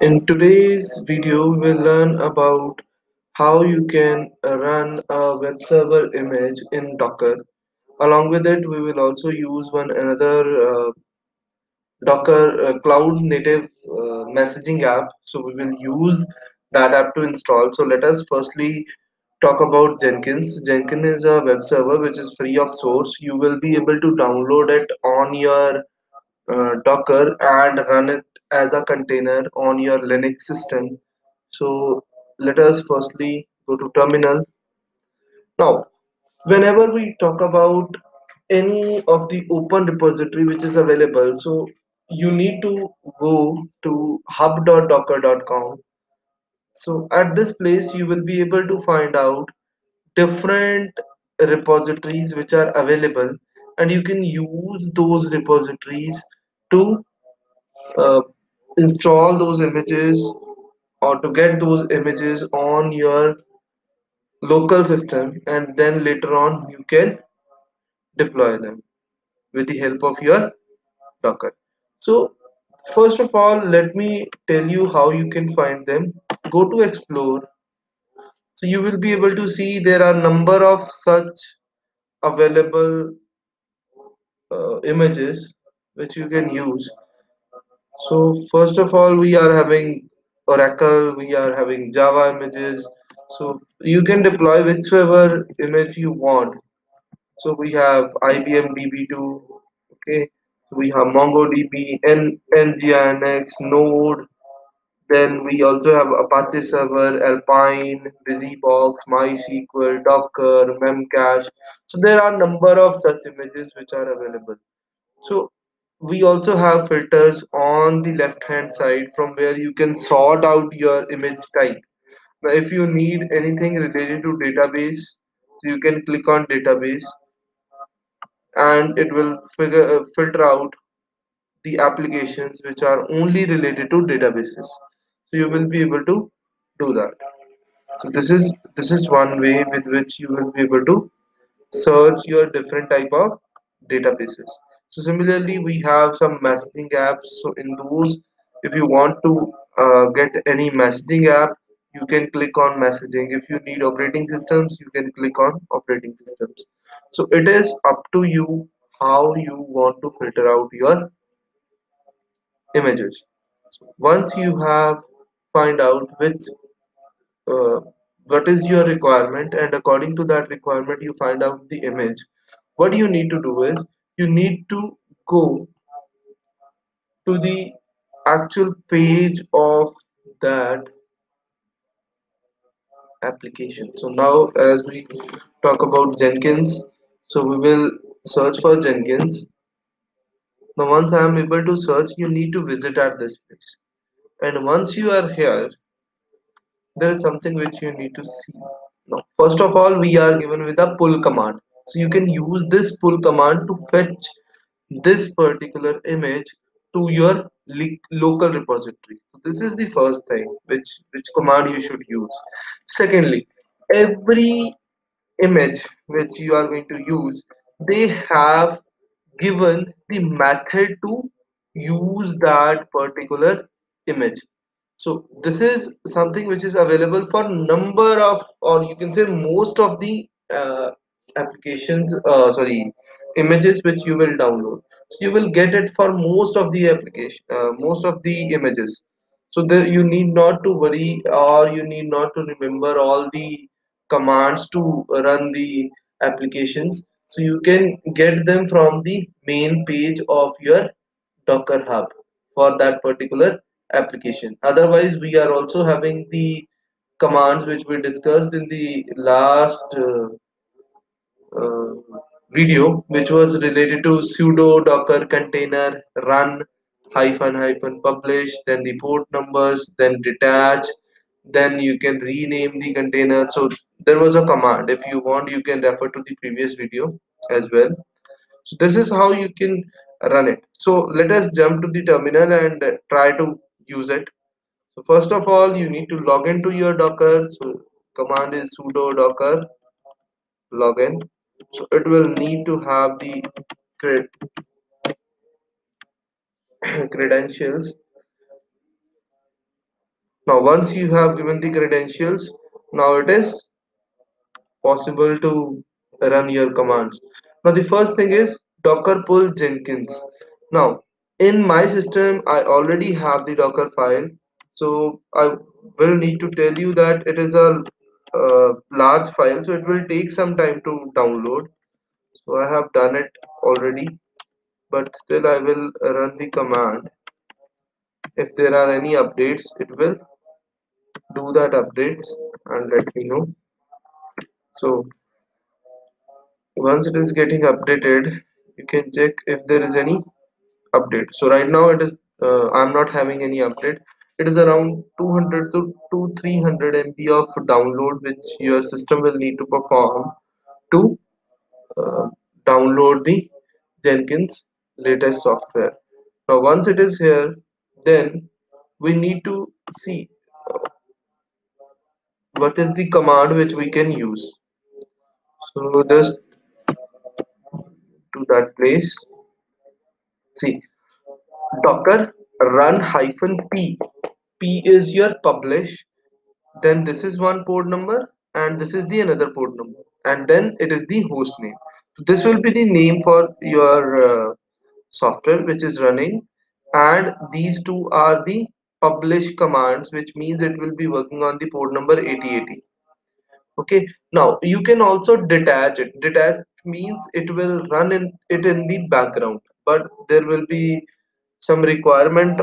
In today's video, we will learn about how you can run a web server image in Docker. Along with it, we will also use one another uh, Docker uh, cloud native uh, messaging app. So we will use that app to install. So let us firstly talk about Jenkins. Jenkins is a web server which is free of source. You will be able to download it on your uh, Docker and run it as a container on your Linux system. So let us firstly go to terminal. Now, whenever we talk about any of the open repository which is available, so you need to go to hub.docker.com. So at this place, you will be able to find out different repositories which are available and you can use those repositories to uh, install those images or to get those images on your local system and then later on you can deploy them with the help of your docker. So first of all let me tell you how you can find them. Go to explore. So you will be able to see there are number of such available uh, images which you can use so first of all we are having oracle we are having java images. So you can deploy whichever image you want. So we have ibm db2 okay? We have mongodb N, nginx node. Then we also have apache server alpine busybox mysql docker memcache. So there are number of such images which are available. So we also have filters on the left hand side from where you can sort out your image type. Now if you need anything related to database, so you can click on database and it will figure uh, filter out the applications which are only related to databases. So you will be able to do that. So this is this is one way with which you will be able to search your different type of databases so similarly we have some messaging apps. So in those if you want to uh, get any messaging app you can click on messaging. If you need operating systems you can click on operating systems. So it is up to you how you want to filter out your images. So once you have find out which uh, what is your requirement and according to that requirement you find out the image. What you need to do is you need to go to the actual page of that application. So now as we talk about jenkins so we will search for jenkins. Now once i am able to search you need to visit at this place. And once you are here there is something which you need to see. Now first of all we are given with a pull command so you can use this pull command to fetch this particular image to your local repository. So this is the first thing which which command you should use. Secondly every image which you are going to use they have given the method to use that particular image. So this is something which is available for number of or you can say most of the uh, applications uh, sorry images which you will download. So you will get it for most of the application uh, most of the images. So that you need not to worry or you need not to remember all the commands to run the applications. So you can get them from the main page of your docker hub for that particular application. Otherwise we are also having the commands which we discussed in the last uh, Uh, video which was related to sudo docker container run hyphen hyphen publish then the port numbers then detach then you can rename the container. So there was a command. If you want you can refer to the previous video as well. So this is how you can run it. So let us jump to the terminal and try to use it. So first of all you need to log into your docker. So command is sudo docker login so it will need to have the cred credentials. Now once you have given the credentials now it is possible to run your commands. Now the first thing is docker pull jenkins. Now in my system i already have the docker file. So i will need to tell you that it is a uh, large file so it will take some time to download. So i have done it already but still i will run the command. If there are any updates it will do that updates and let me know. So once it is getting updated you can check if there is any update. So right now it is uh, i'm not having any update it is around 200 to 2 300 mb of download which your system will need to perform to uh, download the jenkins latest software. Now once it is here then we need to see uh, what is the command which we can use. So just to that place. See docker run hyphen p p is your publish then this is one port number and this is the another port number and then it is the host name. So this will be the name for your uh, software which is running and these two are the publish commands which means it will be working on the port number 8080 okay now you can also detach it. Detach means it will run in it in the background but there will be some requirement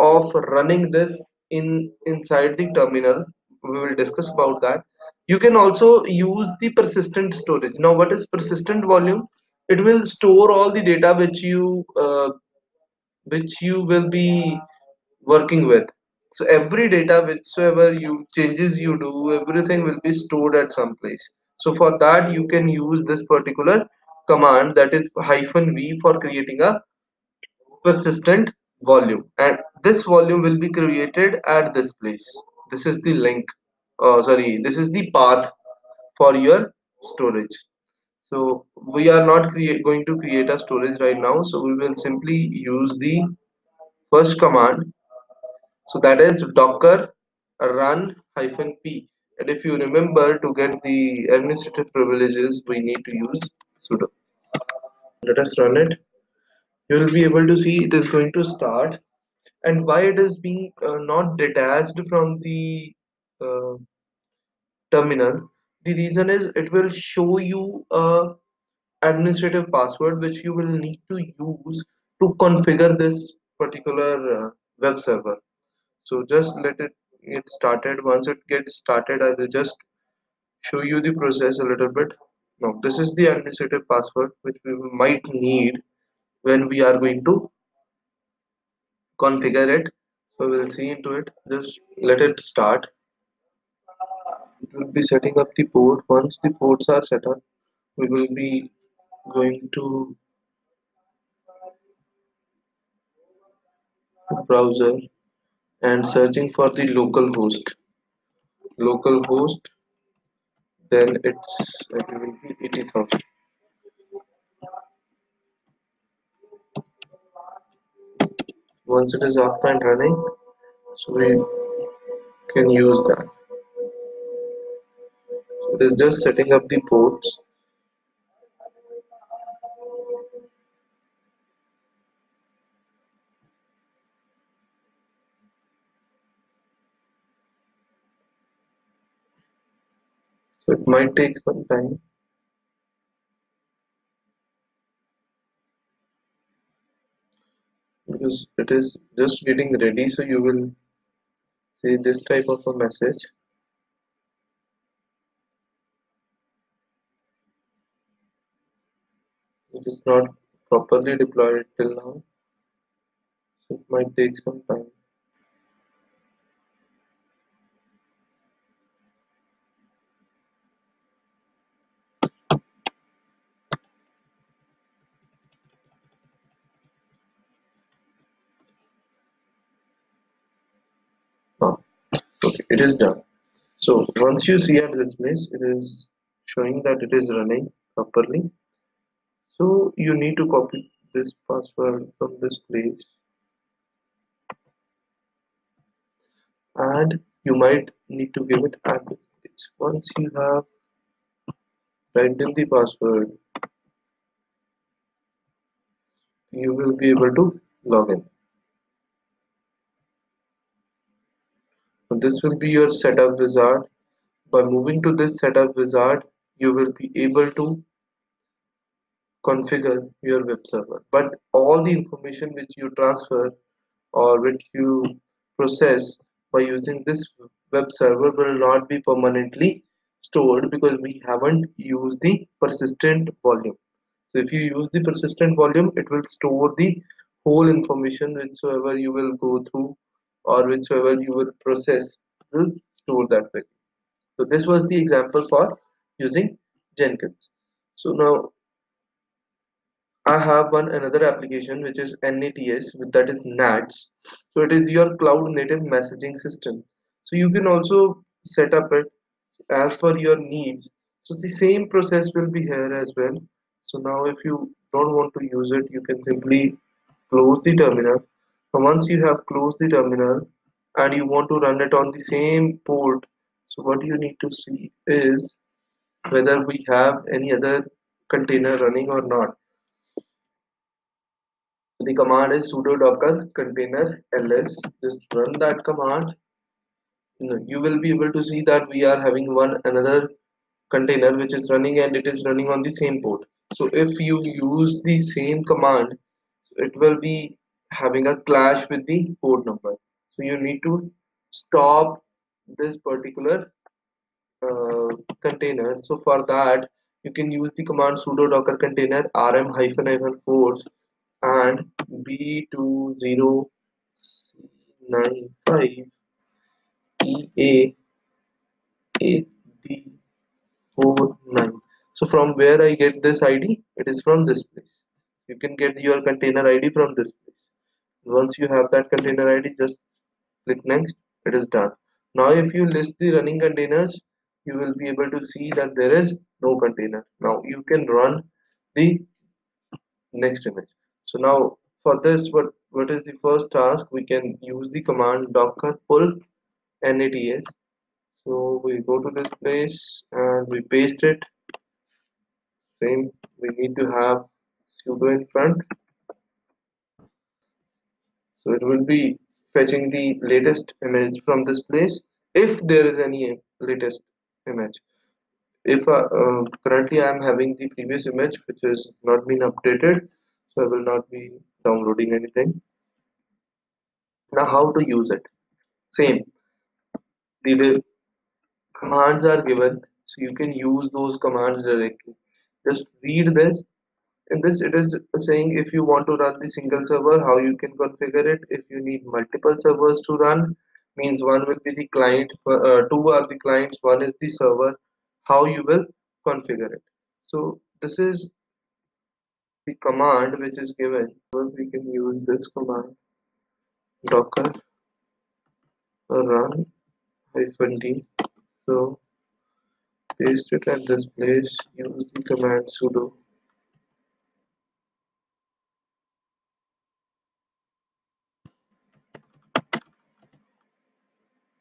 of running this in inside the terminal. We will discuss about that. You can also use the persistent storage. Now what is persistent volume? It will store all the data which you uh, which you will be working with. So every data whichever you changes you do everything will be stored at some place. So for that you can use this particular command that is hyphen v for creating a persistent volume. And this volume will be created at this place. This is the link. Uh, sorry this is the path for your storage. So we are not going to create a storage right now. So we will simply use the first command. So that is docker run hyphen p. And if you remember to get the administrative privileges we need to use sudo. Let us run it you will be able to see it is going to start and why it is being uh, not detached from the uh, terminal. The reason is it will show you a administrative password which you will need to use to configure this particular uh, web server. So just let it get started. Once it gets started I will just show you the process a little bit. Now this is the administrative password which we might need when we are going to configure it. So we'll see into it. Just let it start. It will be setting up the port. Once the ports are set up we will be going to browser and searching for the local host. Local host then it's it will be 80,000 once it is up and running so we can use that. So it is just setting up the ports. So it might take some time it is just getting ready so you will see this type of a message. It is not properly deployed till now so it might take some time okay it is done. So once you see at this place it is showing that it is running properly. So you need to copy this password from this place. And you might need to give it at this place. Once you have typed in the password you will be able to log in this will be your setup wizard. By moving to this setup wizard you will be able to configure your web server. But all the information which you transfer or which you process by using this web server will not be permanently stored because we haven't used the persistent volume. So if you use the persistent volume it will store the whole information whichsoever you will go through or whichever you will process will store that way so this was the example for using jenkins. So now I have one another application which is NATS that is NATS so it is your cloud native messaging system. So you can also set up it as per your needs. So the same process will be here as well. So now if you don't want to use it you can simply close the terminal once you have closed the terminal and you want to run it on the same port so what you need to see is whether we have any other container running or not. The command is sudo docker container ls. Just run that command. You will be able to see that we are having one another container which is running and it is running on the same port. So if you use the same command it will be having a clash with the port number. So you need to stop this particular uh, container. So for that you can use the command sudo docker container rm hyphen hyphen force and B2095 EA8D49 so from where I get this ID it is from this place. You can get your container ID from this place once you have that container ID just click next it is done. Now if you list the running containers you will be able to see that there is no container. Now you can run the next image. So now for this what what is the first task? We can use the command docker pull nats so we go to this place and we paste it. Same we need to have sudo in front so it will be fetching the latest image from this place if there is any latest image. If uh, uh, currently I am having the previous image which has not been updated so I will not be downloading anything. Now how to use it? Same. The commands are given so you can use those commands directly. Just read this in this it is saying if you want to run the single server how you can configure it. If you need multiple servers to run means one will be the client uh, two are the clients one is the server how you will configure it. So this is the command which is given. We can use this command docker run hyphen d. So paste it at this place use the command sudo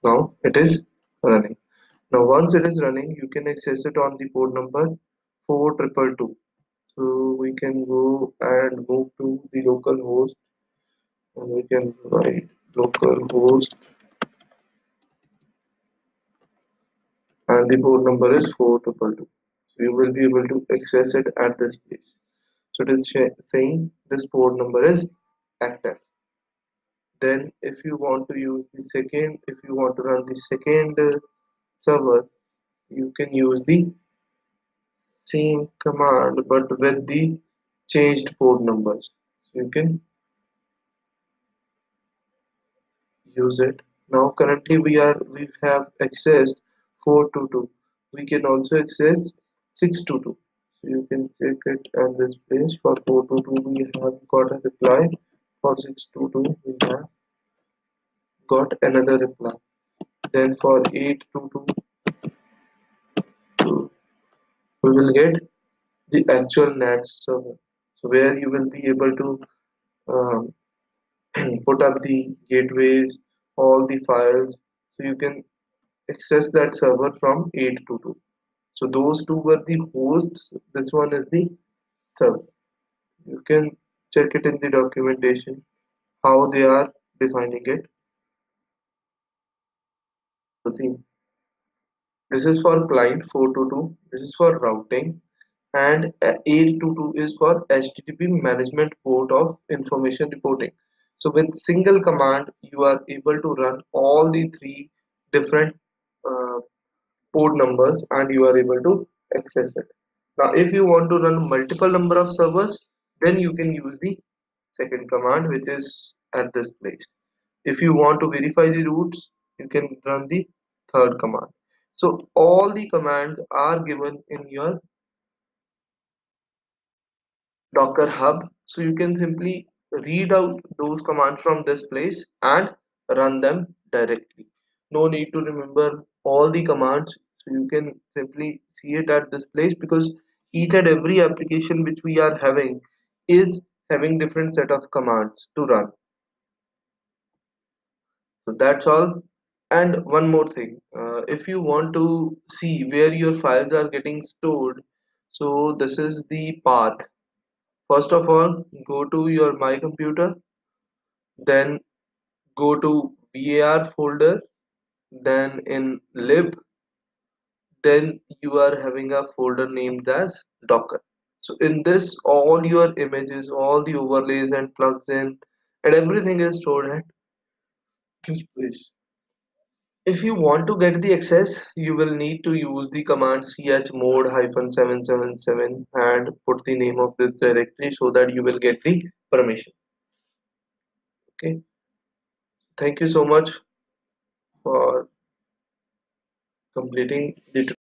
now it is running. Now once it is running you can access it on the port number 4222 so we can go and move to the local host and we can write local host and the port number is 4222 so you will be able to access it at this place. So it is saying this port number is active then if you want to use the second if you want to run the second uh, server you can use the same command but with the changed port numbers. So you can use it. Now currently we are we have accessed 422 we can also access 622 so you can check it at this place. For 422 we have got a reply for 622 we have got another reply. Then for 822 we will get the actual NATS server. So where you will be able to um, put up the gateways all the files so you can access that server from 822 so those two were the hosts. This one is the server. You can check it in the documentation how they are defining it. So see this is for client 422 this is for routing and 822 is for HTTP management port of information reporting. So with single command you are able to run all the three different uh, port numbers and you are able to access it. Now if you want to run multiple number of servers then you can use the second command which is at this place. If you want to verify the routes you can run the third command. So all the commands are given in your docker hub. So you can simply read out those commands from this place and run them directly. No need to remember all the commands. So you can simply see it at this place because each and every application which we are having is having different set of commands to run. So that's all. And one more thing uh, if you want to see where your files are getting stored so this is the path. First of all go to your my computer then go to var folder then in lib then you are having a folder named as docker so in this all your images all the overlays and plugs in and everything is stored at this place. If you want to get the access you will need to use the command chmod hyphen 777 and put the name of this directory so that you will get the permission. Okay? Thank you so much for completing the